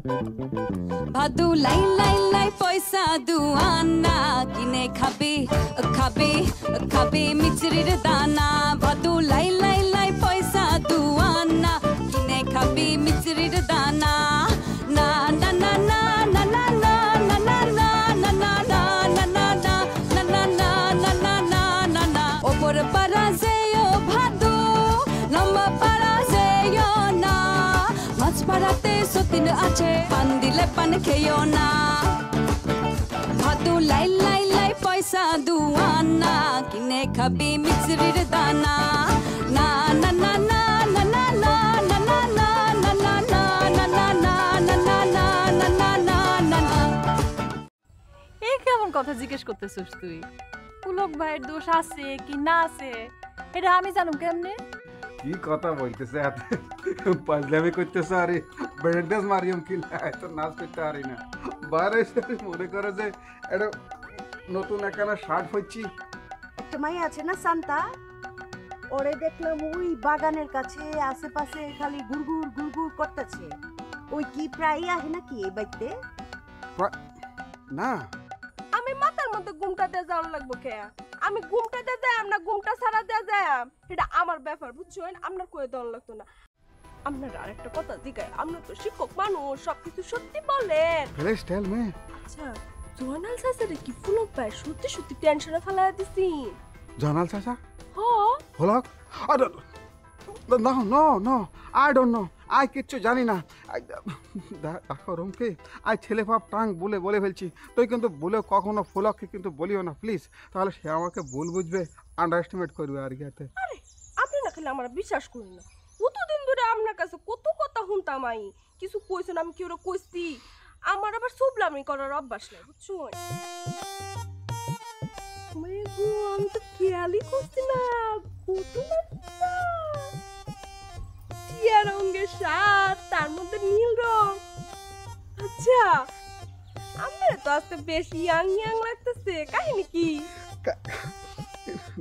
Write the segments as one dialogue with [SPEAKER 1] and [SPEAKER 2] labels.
[SPEAKER 1] ভাদু লাই লাই লাই ভাদু লাই লাই লাই পয়সা দুয়ানা কিনে খাবি খাবি খাবি মিচরির দানা আছে পান দিলে পান খেয়েও না ভাদু লাই লাই লাই পয়সা দুয়ানা কিনে খাবি মিচরির দানা না না না না না না না না না না না না না
[SPEAKER 2] এই কেমন কথা জিজ্ঞেস করতেছিস তুই পুলক ভাইয়ের দোষ আছে কি না আছে এটা আমি জানুম কেমনে
[SPEAKER 3] কি কথা বলতেছে? এত পাজলামি করতেছে আরে। ব্রেক ডান্স মারিয়ম কি? না এত নাচ করতে পারি না। বাইরে মনে করে যে এটা নতুন একখানা শার্ট হচ্ছি
[SPEAKER 4] একটা মাই আছে না সান্তা? ওরে দেখলাম ওই বাগানের কাছে আশেপাশে খালি গুড়গুড় গুড়গুড় করতেছে। ওই কি প্রায় আহে নাকি এই বাড়িতে?
[SPEAKER 3] না।
[SPEAKER 5] আমি মাথার মধ্যে ঘুমটা দিয়ে যাওয়ার লাগবো কে আমি ঘুমটা দিয়ে যাই না ঘুমটা ছাড়া দিয়ে যাই এটা আমার ব্যাপার বুঝছেন আপনার কোয়ে দল লাগতো না। আপনার আরেকটা কথা জিগায় আপনার তো শিক্ষক মানুষ সবকিছু সত্যি বলেন।
[SPEAKER 3] মে
[SPEAKER 5] আচ্ছা জোয়ানাল সাসারে কি ফুলক পায় সত্যি সত্যি টেনশনে ফেলা দিছি?
[SPEAKER 3] জোনাল চাচা?
[SPEAKER 5] হ
[SPEAKER 3] হলক no no no I don't know I কিচ্ছু জানি না। দেখো রুমকে আই ছেলে ভাব টাং বলে বলে ফেলছি। তুই কিন্তু বলে কখনো ফুলককে কিন্তু বলিও না প্লিজ তাহলে সে আমাকে ভুল বুঝবে আন্ডার এস্টিমেট করবে আর কি
[SPEAKER 5] আরে, আপনি না খালি আমার বিশ্বাস করেন না। কতদিন ধরে আপনার কাছে কত কথা শুনতাম আই। কিছু কইছেন আমি কি ওরা কইছি? আমার আবার সুবলামি করার অভ্যাস নাই, বুঝছ? মেঘু আমি তো খেয়ালই করছি না কত বাচ্চা টিয়া রঙের শার্ট তার মধ্যে নীল রং আচ্ছা আমার তো আজকে বেশ ইয়াং ইয়াং লাগতেছে কাহিনী কি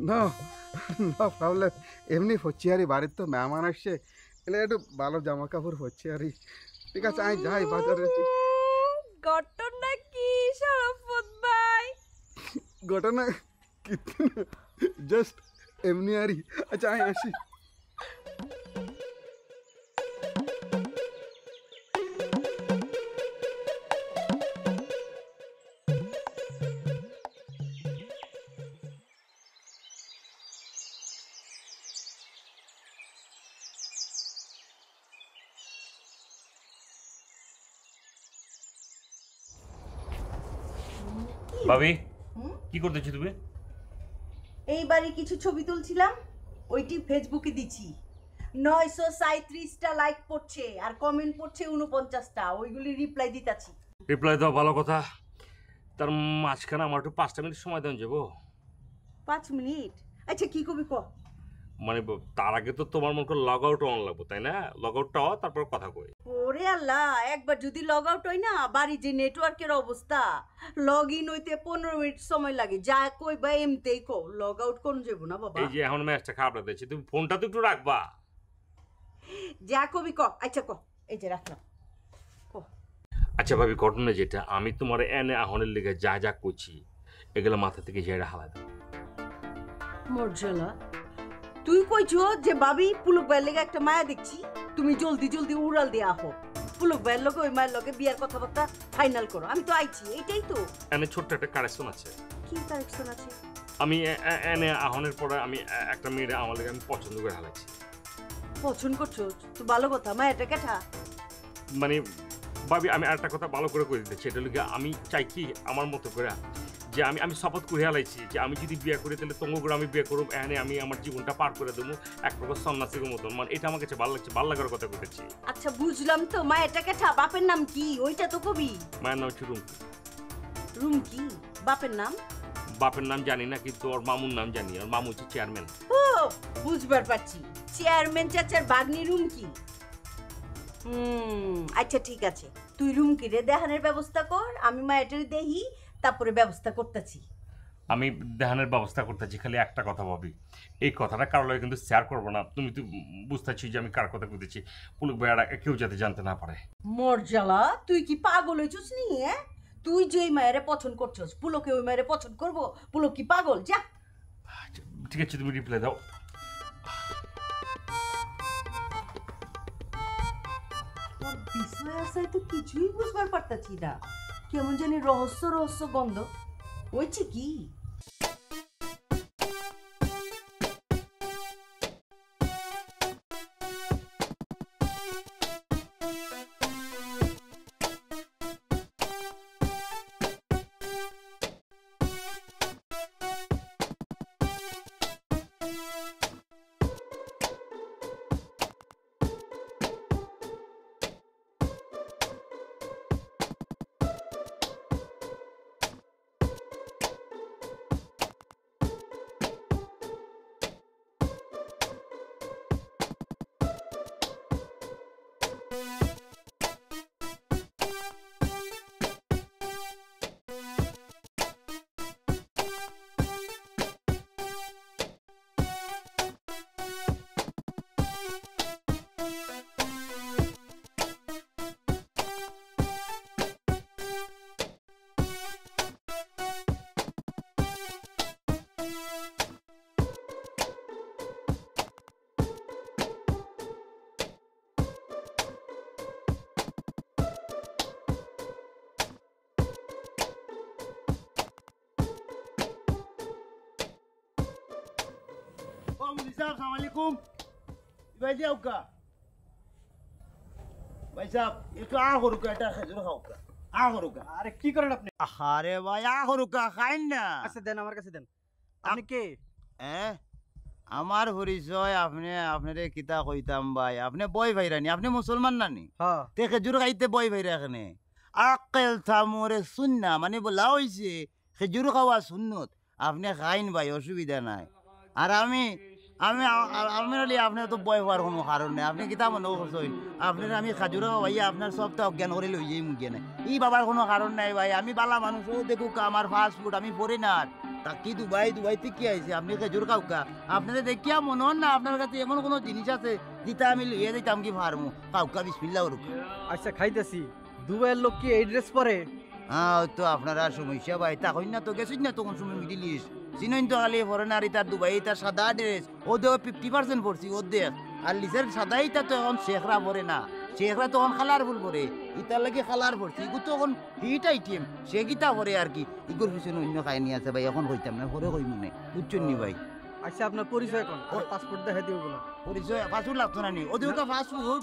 [SPEAKER 3] নো নো প্রবলেম এমনি হচ্ছে আর বাড়ির তো মেহমান আসছে এলে একটু ভালো জামা কাপড় হচ্ছে আর ঠিক আছে আমি যাই বাজারে
[SPEAKER 5] ঘটনা কি শরফত ভাই
[SPEAKER 3] घटना कितनी जस्ट एमनी आ रही। अच्छा
[SPEAKER 6] आए ऐसी भाभी করতেছি তুমি?
[SPEAKER 4] এইবারে কিছু ছবি তুলছিলাম ওইটি ফেসবুকে দিছি নয়শো সাঁত্রিশটা লাইক পড়ছে আর কমেন্ট পড়ছে উনপঞ্চাশটা ওইগুলি রিপ্লাই দিতাছি।
[SPEAKER 6] রিপ্লাই দেওয়া ভালো কথা। তার মাঝখানে আমার একটু পাঁচটা মিনিট সময় দেন যাব।
[SPEAKER 4] পাঁচ মিনিট আচ্ছা কি কবি ক?
[SPEAKER 6] মানে তার আগে তো তোমার মনে করো লগ আউট অন লাগবো তাই না? লগ আউটটা হওয়া তারপর কথা কই।
[SPEAKER 4] ওরে আল্লাহ একবার যদি লগ আউট হয় না বাড়ি যে নেটওয়ার্কের অবস্থা লগ ইন হইতে পনেরো মিনিট সময় লাগে যা কই বা এমতেই কো লগ আউট কোন যাব না বাবা।
[SPEAKER 6] এই যে এখন ম্যাচটা খারাপ লাগতেছে তুমি ফোনটা তো একটু রাখবা।
[SPEAKER 4] যা কবি ক আচ্ছা ক এই যে রাখলাম। ক।
[SPEAKER 6] আচ্ছা ভাবি ঘটনা যেটা আমি তোমার এনে আহনের লেগে যা যা করছি এগুলো মাথা থেকে ঝেড়ে হালা দাও।
[SPEAKER 4] মর্যালা তুই কইছো যে বাবি পুলক ভাইয়ের লেগে একটা মায়া দেখছি। তুমি জলদি জলদি উড়াল দিয়ে আহো। পুলক ভাইয়ের লোকে ওই মায়ের লোকে বিয়ার কথাবার্তা ফাইনাল করো। আমি তো আইছি এইটাই তো।
[SPEAKER 6] এনে ছোট্ট একটা কারেকশন আছে।
[SPEAKER 4] কি কারেকশন আছে?
[SPEAKER 6] আমি এনে আহনের পরে আমি একটা মেয়ের আমার লেগে আমি পছন্দ করে হালাইছি
[SPEAKER 4] পছন্দ করছ? তো ভালো কথা মায়াটা কেঠা
[SPEAKER 6] মানে ভাবি আমি আরেকটা কথা ভালো করে করে দিতেছি এটা লিগে আমি চাই কি আমার মতো করে যে আমি আমি শপথ করে হালাইছি যে আমি যদি বিয়ে করি তাহলে করে আমি বিয়ে করব এখানে আমি আমার জীবনটা পার করে দেবো। এক প্রকার সন্ন্যাসীর মতন। মানে এটা আমার কাছে ভালো লাগছে ভালো লাগার কথা করেছি
[SPEAKER 4] আচ্ছা বুঝলাম তো। মা এটা কেঠা বাপের নাম কি? ওইটা তো কবি।
[SPEAKER 6] মায়ের নাম হচ্ছে রুমকি।
[SPEAKER 4] রুম কি বাপের নাম?
[SPEAKER 6] বাপের নাম জানি না কিন্তু ওর মামুর নাম জানি। আর মামু হচ্ছে চেয়ারম্যান।
[SPEAKER 4] ও বুঝবার পারছি। চেয়ারম্যান চাচার বাগনি রুম কি হুম আচ্ছা ঠিক আছে। তুই রুম রে দেহানের ব্যবস্থা কর আমি মায়াটারে দেহি। তারপরে ব্যবস্থা করতেছি।
[SPEAKER 6] আমি দেহানের ব্যবস্থা করতেছি খালি একটা কথা ভাবি। এই কথাটা কারও লগে কিন্তু শেয়ার করব না। তুমি তো বুঝতেছি যে আমি কার কথা কইতেছি। পুলক ভাইয়ারা কেউ যাতে জানতে না পারে।
[SPEAKER 4] মর্যালা তুই কি পাগল হয়েছিস নি হ্যাঁ? তুই যে মায়েরে পছন্দ করছস পুলকে ওই মায়েরে পছন্দ করব? পুলক কি পাগল? যা।
[SPEAKER 6] ঠিক আছে তুমি রিপ্লাই দাও।
[SPEAKER 4] তোর বিষয় আছে তো কিছুই বুঝবার পারতাছি না। কেমন জানি রহস্য রহস্য গন্ধ হয়েছে কি
[SPEAKER 7] ও ভাই সাহেব একটু এটা খেজুর
[SPEAKER 8] আরে কি করেন আপনি?
[SPEAKER 7] আরে ভাই খাইন না।
[SPEAKER 8] আচ্ছা দেন আমার কাছে দেন। আপনি কে?
[SPEAKER 7] হ্যাঁ আমার পরিচয় আপনি আপনারে কিতা কইতাম ভাই। আপনি বই ভাইরানি আপনি মুসলমান নানি
[SPEAKER 8] হ্যাঁ
[SPEAKER 7] তে খেজুর খাইতে বই ভাইরা এখানে। আকেল থামরে সুন্না মানে বলা হইছে খেজুর খাওয়া সুন্নত। আপনি খাইন ভাই অসুবিধা নাই। আর আমি আমি আমি হলে আপনার তো বয় হওয়ার কোনো কারণ নেই। আপনি কিতা মনে করছেন। আপনার আমি খাজুর ভাই আপনার সবটা অজ্ঞান করে লই যাই মুখে নাই ই বাবার কোনো কারণ নাই ভাই। আমি বালা মানুষ ও দেখুক আমার ফাস্ট ফুড আমি পড়ি না তা কি দুবাই দুবাই থেকে কি আইছে? আপনি খেজুর কাউকা আপনারা দেখিয়া মনে হন না আপনার কাছে এমন কোনো জিনিস আছে যেটা আমি লইয়া দিতাম কি ফার্মু? কাউকা বিসমিল্লা ওরুক
[SPEAKER 8] আচ্ছা খাইতেছি। দুবাইয়ের লোক কি এই ড্রেস পরে?
[SPEAKER 7] হ্যাঁ তো আপনারা সমস্যা ভাই। তা না তো গেছিস না তখন সময় মিডিল ইস্ট? চিনইন তো খালি ফরেনার তার দুবাই তার সাদা ড্রেস ও দেও ফিফটি পার্সেন্ট পড়ছি ও দেখ আর লিসের সাদা ইটা তো এখন শেখরা পরে না। শেখরা তখন খালার ফুল পরে ইটার লাগে খালার পড়ছি ইগু তো এখন হিট আইটেম সে গীতা পরে আর কি। ইগুর পিছনে অন্য কাহিনী আছে ভাই এখন কইতাম না পরে কই মনে বুঝছেন নি ভাই?
[SPEAKER 8] আচ্ছা আপনার পরিচয় কোন পাসপোর্ট দেখাই দিব না
[SPEAKER 7] পরিচয় ফাস্ট লাগতো না নি? ওদের ফাস্ট ফুড হ্যাঁ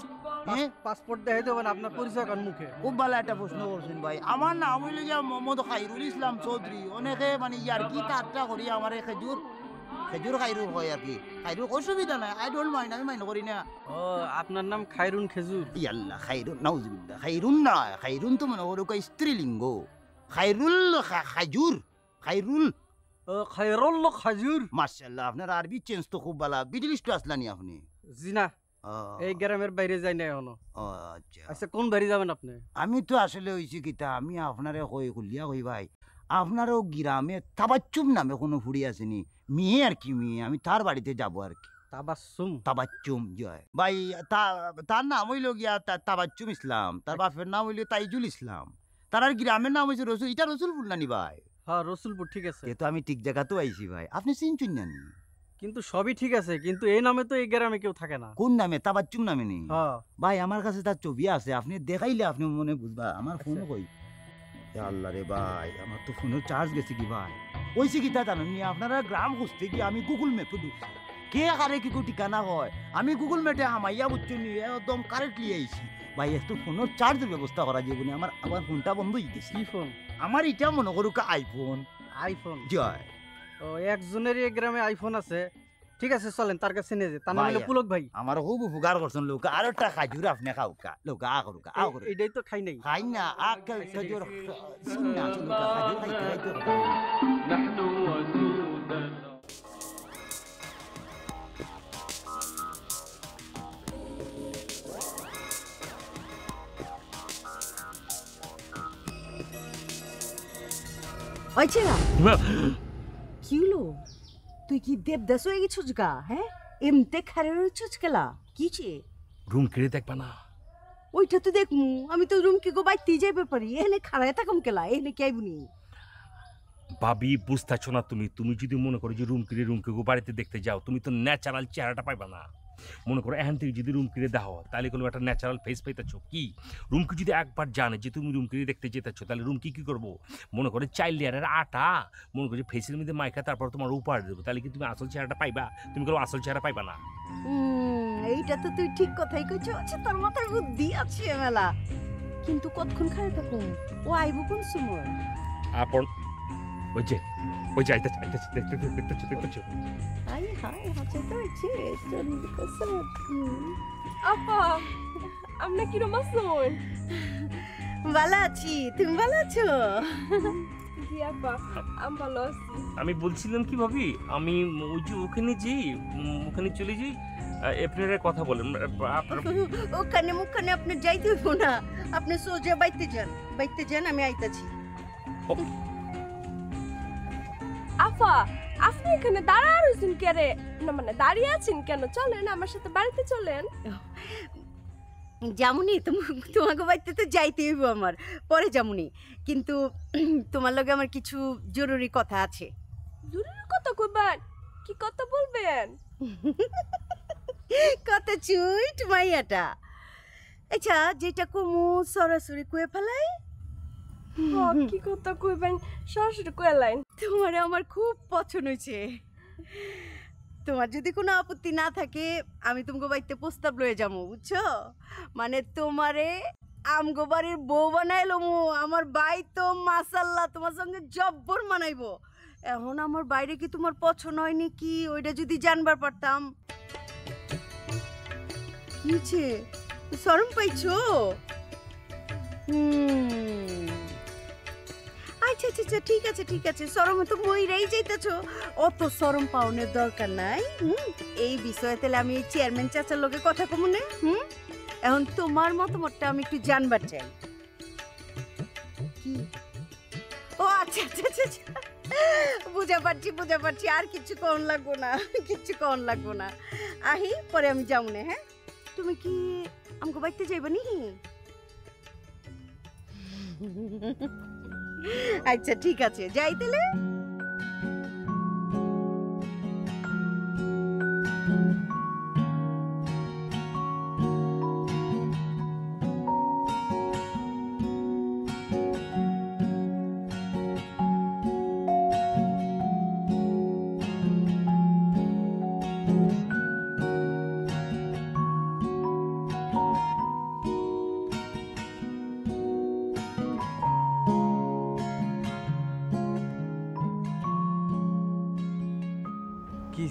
[SPEAKER 8] পাসপোর্ট দেখাই দেবো না আপনার পরিচয় কোন মুখে?
[SPEAKER 7] খুব ভালো একটা প্রশ্ন করছেন ভাই। আমার নাম হইল যে মোহাম্মদ খাইরুল ইসলাম চৌধুরী। অনেকে মানে ইয়ার কি তারটা করি আমার খেজুর খেজুর খাইরুল হয় আর কি। খাইরুল অসুবিধা নাই আই ডোন্ট মাইন্ড আমি মাইন্ড করি না।
[SPEAKER 8] ও আপনার নাম খাইরুন খেজুর?
[SPEAKER 7] ইয়াল্লা খাইরুন নাউজুবিল্লাহ। খাইরুন না খাইরুন তো মনে করো কই স্ত্রীলিঙ্গ। খাইরুল খা- খাজুর খাইরুল।
[SPEAKER 8] ও খাইরুল খাজুর?
[SPEAKER 7] মার্শাল্লাহ আপনার আরবি চেঞ্জ তো খুব ভালো। মিডিল ইস্ট আসলানি আপনি।
[SPEAKER 8] জি না এই গ্রামের বাইরে যাই না
[SPEAKER 7] এখনও। আচ্ছা।
[SPEAKER 8] আচ্ছা কোন বাড়ি যাবেন আপনি?
[SPEAKER 7] আমি তো আসলে হয়েছি কিতা আমি আপনারে কই কুলিয়া কই ভাই আপনারও গ্রামে তাবাচ্চুম নামে কোনো ফুড়ি আসেনি। মেয়ে আর কি মেয়ে আমি তার বাড়িতে যাব আর কি।
[SPEAKER 8] তাবাসসুম
[SPEAKER 7] তাবাচ্চুম জয়। ভাই তা- তার নাম হইল গিয়া তাবাচ্চুম ইসলাম তার বাপের নাম হইল তাইজুল ইসলাম। তার আর গ্রামের নাম হয়েছে রসুল এটা রসুলপুর নানি ভাই।
[SPEAKER 8] হ্যাঁ রসুলপুর ঠিক আছে।
[SPEAKER 7] যেহেতু আমি ঠিক জায়গাতেও আইছি ভাই। আপনি চিনচুন নানি?
[SPEAKER 8] কিন্তু সবই ঠিক আছে কিন্তু এই নামে তো এই গ্রামে কেউ থাকে না।
[SPEAKER 7] কোন নামে? তাবাচ্চুম নামে নেই।
[SPEAKER 8] হ্যাঁ।
[SPEAKER 7] ভাই আমার কাছে তার ছবি আছে আপনি দেখাইলে আপনি মনে বুঝবা আমার ফোন
[SPEAKER 8] আচ্ছা।
[SPEAKER 7] কই আল্লাহ রে ভাই আমার তো ফোনের চার্জ গেছে কি ভাই? ওইসে কি তা জানেন? নি আপনারা গ্রাম খুঁজতে গিয়ে আমি গুগল ম্যাপে ঢুকছি। কে কারে কি কো ঠিকানা হয়? আমি গুগল ম্যাপে হামাইয়া বুঝছি নি একদম কারেক্টলি আইছি। ভাই একটু ফোনের চার্জের ব্যবস্থা করা যাবে না আমার আমার ফোনটা বন্ধ হয়ে গেছে।
[SPEAKER 8] কি ফোন?
[SPEAKER 7] আমার এটা মনে করুক আইফোন
[SPEAKER 8] আইফোন
[SPEAKER 7] জয়।
[SPEAKER 8] ও একজনেরই এই গ্রামে আইফোন আছে। ঠিক আছে চলেন তার কাছে নিয়ে যে তার নাম হলো পুলক ভাই।
[SPEAKER 7] আমার খুব উপকার করছেন লোক। আর একটা খাজুর আপনি খাওকা লোক আ করুকা আ করুকা
[SPEAKER 8] এইটাই তো খাই নাই।
[SPEAKER 7] খাই না আকেল খেজুর শুননা শুনকা খাজুর খাইতে খাইতে কথা
[SPEAKER 4] হয়েছে না তুই কি দেবদাস হয়ে গেছিস গা হ্যাঁ? এমতে খারে রয়েছিস কেলা কি কিছে
[SPEAKER 6] রুম কেড়ে দেখবা না।
[SPEAKER 4] ওইটা তো দেখমু আমি তো রুম কে গো বাইতেই যাইবে পারি এনে খাড়ায় থাকুম কেলা এনে কে আইবুনি
[SPEAKER 6] ভাবি বুঝতেছ না তুমি তুমি যদি মনে করো যে রুম কিরে রুম গো বাড়িতে দেখতে যাও তুমি তো ন্যাচারাল চেহারাটা পাইবা না। মনে করো এখান থেকে যদি রুম কিনে দাও তাহলে কোনো একটা ন্যাচারাল ফেস পাইতেছো। কি? রুমকি যদি একবার জানে যে তুমি রুম কিনে দেখতে যেতেছো তাহলে রুম কি করব? মনে করো চাইল লেয়ারের আটা। মনে করো যে ফেসের মধ্যে মাইকা তারপর তোমার উপহার দেবো। তাহলে কি তুমি আসল চেহারাটা পাইবা? তুমি কোনো আসল চেহারা পাইবা না।
[SPEAKER 4] এইটা তো তুই ঠিক কথাই কইছ। আচ্ছা তোর মাথায় বুদ্ধি আছে মেলা। কিন্তু কতক্ষণ খাড়ায় থাকুম ও আইবো কোন সময়?
[SPEAKER 6] আপন ওই যে ওই যে আইতেছে আইতেছে দেখতেছো দেখতেছো
[SPEAKER 4] আই হাই হাতে তো আছে
[SPEAKER 5] আপা আপনি কিরম আছেন
[SPEAKER 4] ভালো আছি তুমি ভালো আছো
[SPEAKER 5] জি আপা আমি ভালো আছি
[SPEAKER 6] আমি বলছিলাম কি ভাবি আমি ওই যে ওখানে যে উম, ওখানে চলে যাই আপনারা কথা বলেন আপনার
[SPEAKER 4] ওখানে মুখানে আপনি যাইতে হইব না আপনি সোজা বাইতে যান বাইতে যান আমি আইতাছি।
[SPEAKER 5] আফা আপনি এখানে দাঁড়ায় রয়েছেন কেরে না মানে দাঁড়িয়ে আছেন কেন? চলেন আমার সাথে বাড়িতে চলেন।
[SPEAKER 4] যেমনই তোমাকে বাড়িতে তো যাইতে হইব আমার। পরে যেমনই কিন্তু তোমার লগে আমার কিছু জরুরি কথা আছে।
[SPEAKER 5] জরুরি কথা কইবেন? কি কথা বলবেন?
[SPEAKER 4] কত চুইট মাইয়াটা। আচ্ছা যেটা কমু সরাসরি কয়ে ফেলাই।
[SPEAKER 5] হ, কি কথা কইবেন? সরাসরি কইলাইন
[SPEAKER 4] তোমার আমার খুব পছন্দ হয়েছে। তোমার যদি কোনো আপত্তি না থাকে, আমি তোমাকে বাড়িতে প্রস্তাব লয়ে যাব, বুঝছ? মানে তোমারে আমগো বাড়ির বউ বানাইলো মু, আমার বাই তো মাসাল্লাহ তোমার সঙ্গে জব্বর মানাইবো। এখন আমার বাইরে কি তোমার পছন্দ হয়নি কি? ওইটা যদি জানবার পারতাম। কি হয়েছে শরম পাইছো? হুম। আচ্ছা আচ্ছা আচ্ছা ঠিক আছে ঠিক আছে। সরমে তো মইরাই যাইতেছো। অত সরম পাওনের দরকার নাই, হুম? এই বিষয়ে তাহলে আমি এই চেয়ারম্যান চাচার লোকে কথা কমু না, হুম? এখন তোমার মতামতটা আমি একটু জানবার চাই। কি? ও আচ্ছা আচ্ছা আচ্ছা আচ্ছা। বুঝা পারছি বুঝা পারছি। আর কিছু কম লাগবো না কিচ্ছু কম লাগবো না। আহি, পরে আমি যাব না হ্যাঁ? তুমি কি আমাকে বাড়িতে যাইবা নি? আচ্ছা ঠিক আছে। যাই তাহলে।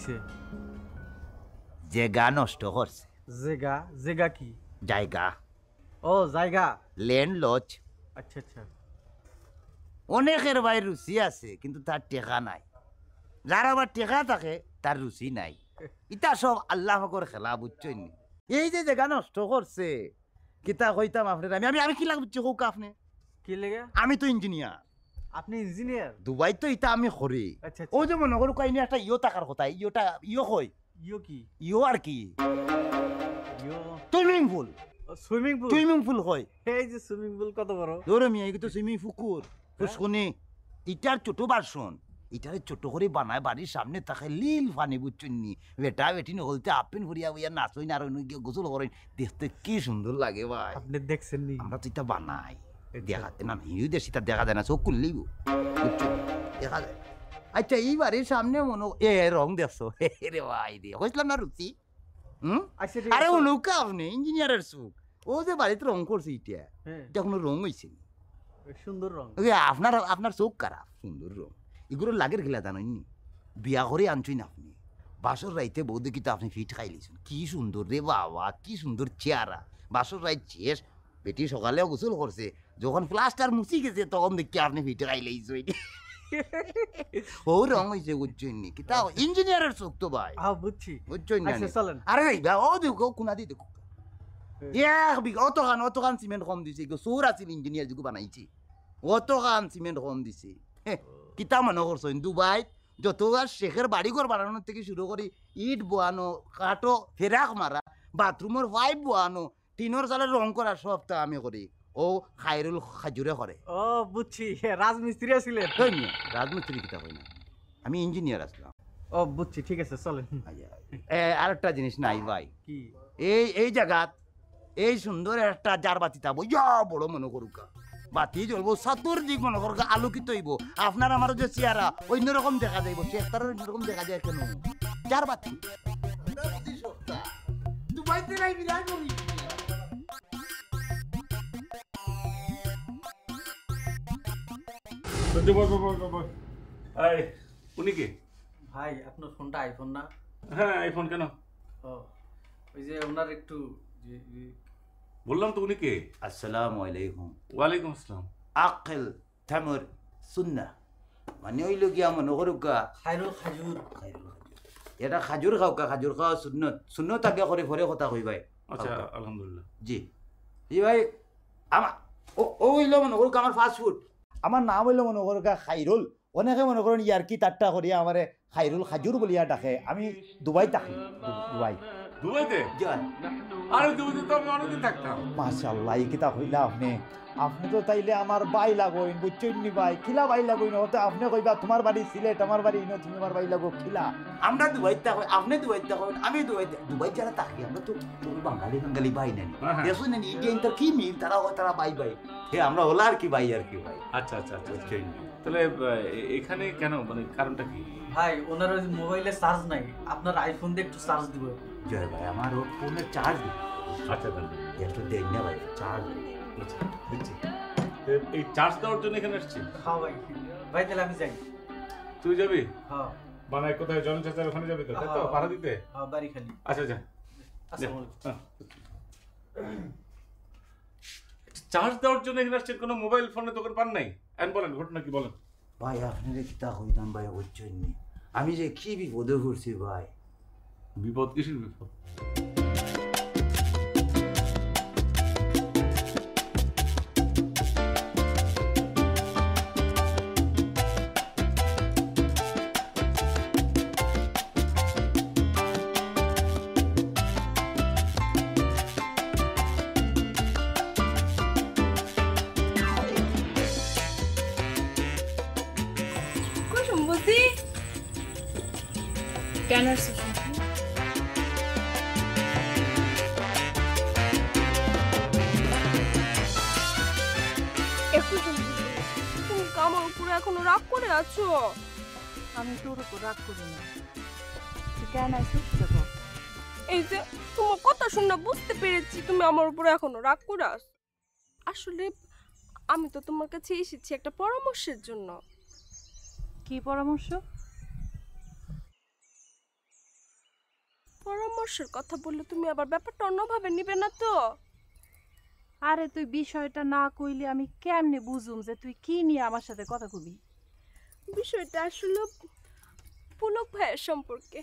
[SPEAKER 8] কিসে
[SPEAKER 7] জায়গা নষ্ট করছে
[SPEAKER 8] জেগা? জেগা কি?
[SPEAKER 7] জায়গা।
[SPEAKER 8] ও জায়গা।
[SPEAKER 7] Land lodge.
[SPEAKER 8] আচ্ছা আচ্ছা।
[SPEAKER 7] অনেকের ভাই রুচি আছে কিন্তু তার টেকা নাই। যার আবার টেকা থাকে তার রুচি নাই। ইটা সব আল্লাহ হকর খেলা বুঝছেন নি? এই যে জায়গা নষ্ট করছে কিতা কইতাম আপনার আমি? আমি আমি কি লাগ বুঝছি হোক আপনি?
[SPEAKER 8] কি লেগে?
[SPEAKER 7] আমি তো ইঞ্জিনিয়ার।
[SPEAKER 8] আপনি ইঞ্জিনিয়ার
[SPEAKER 7] দুবাই তো ইটা আমি করি।
[SPEAKER 8] আচ্ছা
[SPEAKER 7] ও
[SPEAKER 8] আচ্ছা
[SPEAKER 7] যে মনে করো কাহিনী একটা ইয়ো টাকার কথা ইয়োটা ইয়ো কই
[SPEAKER 8] ইয়ো কি?
[SPEAKER 7] ইয়ো আর কি? Swimming pool.
[SPEAKER 8] Swimming pool?
[SPEAKER 7] Swimming pool কই
[SPEAKER 8] এই যে সুইমিং পুল কত বড়?
[SPEAKER 7] ধরো মিয়া এগুলো তো সুইমিং পুকুর ফুসকুনি ইটার ছোট ভার্সন ইটারে ছোট করে বানায় বাড়ির সামনে থাকে লীল পানি বুঝছেন নি বেটা বেটি নহলতে আপেন ভরিয়া বইয়া নাচই না আর গিয়ে গোসল করেন দেখতে কি সুন্দর লাগে ভাই।
[SPEAKER 8] আপনি দেখছেন নি
[SPEAKER 7] আমরা তো এটা বানাই। না হিউ দেশ দেখা যায় না চোখ খুললেই দেখা যায় আচ্ছা এই বাড়ির সামনে মনে এ রং দেখছ রে ভাই কইছিলাম না রুচি হুম আরে। আপনি ইঞ্জিনিয়ারের চোখ ও যে বাড়িতে রং করছে এটা এটা কোনো রং হয়েছে
[SPEAKER 8] সুন্দর রং
[SPEAKER 7] আপনার আপনার চোখ খারাপ সুন্দর রং এগুলো লাগের জানেননি বিয়া করে আনছই না আপনি বাসর রাইতে বউ দেখি তো আপনি ফিট খাই লিছেন কি সুন্দর রে বাবা কি সুন্দর চেহারা বাসর রাইত শেষ বেটি সকালেও গোসল করছে যখন প্লাস্টার মুছি গেছে তখন দেখি আপনি ফিট খাই লাইছেন ও রং হয়েছে বুঝছেন নি কি? তাও ইঞ্জিনিয়ারের চোখ তো ভাই।
[SPEAKER 8] হ্যাঁ বুঝছি।
[SPEAKER 7] বুঝছেন না
[SPEAKER 8] আচ্ছা
[SPEAKER 7] আরে বা ও দেখো কোনা দি দেখো। এক বিঘা অত খান সিমেন্ট কম দিছে। চোর আছিল ইঞ্জিনিয়ার যেগুলো বানাইছে। অত সিমেন্ট কম দিছে। হে, কিতা মনে করছ দুবাইত যত আর শেখের বাড়িঘর বানানোর থেকে শুরু করি ইট বোয়ানো কাঠো ফেরাক মারা বাথরুমের পাইপ বোয়ানো টিনের চালের রং করা সবটা আমি করি। ও খাইরুল খাজুরে করে।
[SPEAKER 8] ও বুঝছি রাজমিস্ত্রি আছিলেন।
[SPEAKER 7] কই মিয়া, রাজমিস্ত্রি কিতা কই না। আমি ইঞ্জিনিয়ার আসলাম।
[SPEAKER 8] ও বুঝছি ঠিক আছে চলেন।
[SPEAKER 7] এ, আরেকটা জিনিস নাই ভাই।
[SPEAKER 8] কি?
[SPEAKER 7] এই এই জায়গাত এই সুন্দর একটা জার বাতি থাকব ইয়া বড় মনে করুকা। বাতি জ্বলবো সাতুর দিক মনে করুকা আলোকিত হইব। আপনার আমার যে চেয়ারা অন্যরকম দেখা যাইব চেয়ারটার অন্যরকম দেখা যায় কেন? জার বাতি। দুবাইতে নাই বিরাট
[SPEAKER 6] উনি কি?
[SPEAKER 8] ভাই আপনার ফোনটা আইফোন না?
[SPEAKER 6] হ্যাঁ আইফোন কেন?
[SPEAKER 8] ও ওই যে ওনার একটু
[SPEAKER 6] বললাম তো উনি কে?
[SPEAKER 7] আসসালামু আলাইকুম।
[SPEAKER 6] ওয়ালাইকুম আসসালাম।
[SPEAKER 7] আকেল থামর সুন্না। মানে হইল গিয়া মনে করুকা
[SPEAKER 8] খাইরুল খাজুর।
[SPEAKER 7] এটা খাজুর খাওকা খাজুর খাওয়া সুন্নত। সুন্নত আগে করে পরে কথা কইবাই
[SPEAKER 6] আচ্ছা
[SPEAKER 7] খাওকা।
[SPEAKER 6] আলহামদুলিল্লাহ।
[SPEAKER 7] জি। জি ভাই আমার ও ও হইল মনে করুক আমার ফাস্ট ফুড আমার নাম হইল মনে করো খাইরুল অনেকে মনে করেন ইয়ার কি তাট্টা করিয়া আমার খাইরুল খাজুর বলিয়া ডাকে আমি দুবাই থাকি দুবাই
[SPEAKER 6] দুবাইতে?
[SPEAKER 7] জান
[SPEAKER 6] আরে দুবাইতে তো আমি অনেকদিন থাকতাম।
[SPEAKER 7] মাশাআল্লাহ এই কিতা হইলা আপনি আপনি তো তাইলে আমার বাই লাগইন বুঝছেন ভাই? খিলা বাই লাগইন হতে আপনি কইবা তোমার বাড়ি সিলেট আমার বাড়ি ইনো তুমি আমার বাড়ি লাগো খিলা। আমরা দুবাই থাকো আপনি দুবাই থাকো আমি দুবাই দুবাই যারা থাকি আমরা তো তুমি বাঙালি বাঙালি ভাই নেন
[SPEAKER 6] হ্যাঁ, হ্যাঁ।
[SPEAKER 7] ইন্ডিয়া কি মিল? তারা ও তারা বাই বাই হে আমরা হলা আর কি ভাই আর কি ভাই।
[SPEAKER 6] আচ্ছা আচ্ছা আচ্ছা বুঝছেন। তাহলে এখানে কেন? মানে কারণটা কি?
[SPEAKER 8] ভাই ওনার মোবাইলে চার্জ নাই। আপনার আইফোন দিয়ে একটু চার্জ দিব।
[SPEAKER 7] জয় ভাই আমার ও ফোনে চার্জ
[SPEAKER 6] আচ্ছা তাহলে।
[SPEAKER 7] একটু দেন না ভাই চার্জ
[SPEAKER 6] বুঝছি। এই চার্জ দেওয়ার জন্য এখানে আসছি?
[SPEAKER 8] হ্যাঁ ভাই ভাই তাহলে আমি যাই।
[SPEAKER 6] তুই যাবি?
[SPEAKER 8] হ্যাঁ।
[SPEAKER 6] মানে কোথায়? জন চাচার ওখানে যাবি তো? তাই তো
[SPEAKER 8] হ্যাঁ।
[SPEAKER 6] ভাড়া দিতে?
[SPEAKER 8] হ্যাঁ বাড়ি খালি।
[SPEAKER 6] আচ্ছা যা।
[SPEAKER 8] আসসালামু আলাইকুম।
[SPEAKER 6] হ্যাঁ। চার্জ দেওয়ার জন্য এখানে আসছেন? কোনো মোবাইল ফোনের দোকান পান নাই? এখন বলেন ঘটনা কি বলেন?
[SPEAKER 7] ভাই আপনার কিতা হইতাম ভাই বুঝছেন নি? আমি যে কি বিপদে পড়ছি ভাই?
[SPEAKER 6] বিপদ কিসের বিপদ?
[SPEAKER 5] কুসুম এখনও রাগ করে আছো?
[SPEAKER 2] আমি তোর উপর রাগ করি না। কেন আসিস
[SPEAKER 5] এই যে তোমার কথা শুনে বুঝতে পেরেছি তুমি আমার উপরে এখনও রাগ করে আছো। আসলে আমি তো তোমার কাছে এসেছি একটা পরামর্শের জন্য।
[SPEAKER 2] কি পরামর্শ?
[SPEAKER 5] পরামর্শের কথা বললে তুমি আবার ব্যাপারটা অন্যভাবে নিবে না তো?
[SPEAKER 2] আরে তুই বিষয়টা না কইলে আমি কেমনে বুঝুম যে তুই কি নিয়ে আমার সাথে কথা কবি?
[SPEAKER 5] বিষয়টা আসলে পুলক ভাইয়ের সম্পর্কে।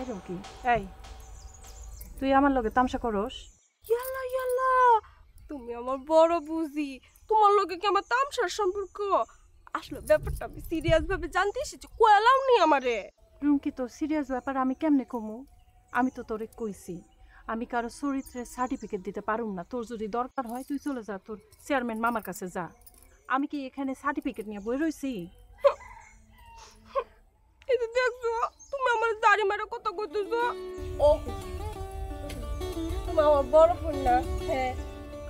[SPEAKER 2] এই কি এই তুই আমার লগে তামসা করস?
[SPEAKER 5] ইয়াল্লা ইয়াল্লা তুমি আমার বড় বুঝি তোমার লোকে কি আমার তামসার সম্পর্ক? আসলে ব্যাপারটা আমি সিরিয়াস ভাবে জানতে এসেছি কয়ালাও নি আমারে।
[SPEAKER 2] রুমকি তোর সিরিয়াস ব্যাপার আমি কেমনে কমু? আমি তো তোরে কইছি আমি কারও চরিত্রের সার্টিফিকেট দিতে পারুম না। তোর যদি দরকার হয় তুই চলে যা তোর চেয়ারম্যান মামার কাছে যা। আমি কি এখানে সার্টিফিকেট নিয়ে বই রয়েছি
[SPEAKER 5] এই দেখছ তুমি আমার দাড়ি মারা কথা কইতেছো ও তুমি আমার বড় বোন না? হ্যাঁ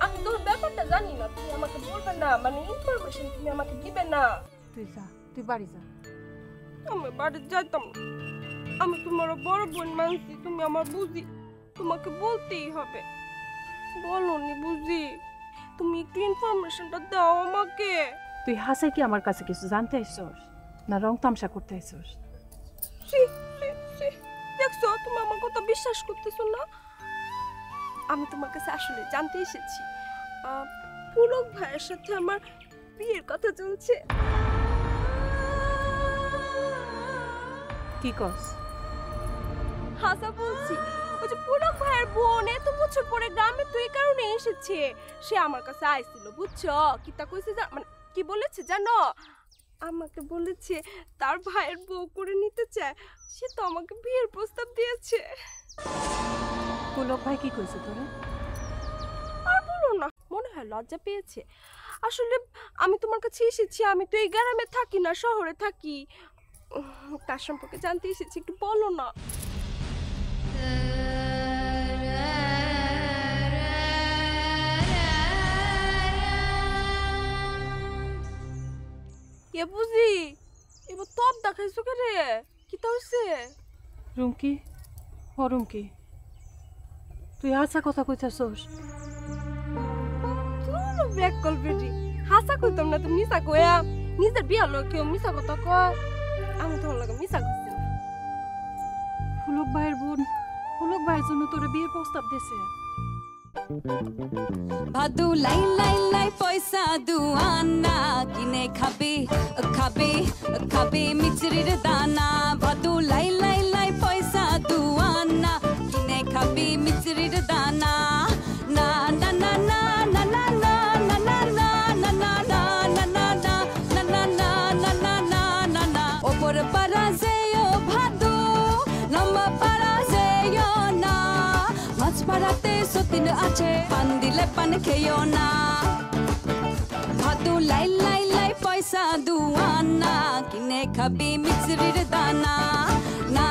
[SPEAKER 5] আমি তোর ব্যাপারটা জানি না। তুমি আমাকে বলবে না মানে ইনফরমেশন তুমি আমাকে দিবে না।
[SPEAKER 2] তুই যা তুই বাড়ি যা।
[SPEAKER 5] আমি বাড়ি যাইতাম। আমি তোমার বড় বোন মানছি তুমি আমার বুঝি। তোমাকে বলতেই হবে। বলো নি বুঝি? তুমি একটু ইনফরমেশনটা দাও আমাকে।
[SPEAKER 2] তুই হাসে কি আমার কাছে কিছু জানতে আইসস? না রং তামসা করতে
[SPEAKER 5] ছি। দেখছ তুমি আমার কথা বিশ্বাস করতেছো না? আমি তোমার কাছে আসলে জানতে এসেছি। পুলক ভাইয়ের সাথে আমার বিয়ের কথা চলছে।
[SPEAKER 2] কি কস?
[SPEAKER 5] হাসা বলছি। ওই যে পুলক ভাইয়ের বোন এত বছর পরে গ্রামে তো এই কারণে এসেছে। সে আমার কাছে আইছিল বুঝছ? কি তা কইছে মানে কি বলেছে জানো? আমাকে বলেছে তার ভাইয়ের বউ করে নিতে চায় সে তো আমাকে বিয়ের প্রস্তাব দিয়েছে।
[SPEAKER 2] পুলক ভাই কি কইছে তোরে?
[SPEAKER 5] আর বলো না মনে হয় লজ্জা পেয়েছে। আসলে আমি তোমার কাছে এসেছি আমি তো এই গ্রামে থাকি না শহরে থাকি। তার সম্পর্কে জানতে এসেছি একটু বলো না। এ বুঝি এবার তপ দেখাইছো কে রে কি তা হইছে?
[SPEAKER 2] রুমকি ও রুমকি। তুই আশা কথা কইতাছস।
[SPEAKER 5] তুই ব্যাক কল বেটি হাসা কইতাম না তুমি মিছা কয়া। নিজের বিয়া লোক কেউ মিছা কথা কয়। আমি তোমার লাগে মিছা কইছি না।
[SPEAKER 2] পুলক ভাইয়ের বোন পুলক ভাইয়ের জন্য তোরে বিয়ের প্রস্তাব দিছে।
[SPEAKER 1] ভাদু লাই লাই লাই পয়সা দুয়ানা কিনে খাবে খাবে খাবে মিচরির দানা ভাদু লাই লাই লাই পয়সা দুয়ানা কিনে খাবে মিচরির দানা আছে। পান দিলে পান খেয়েও না। ভাদু লাই লাই লাই পয়সা দুয়ানা। কিনে খাবি মিচরির দানা। না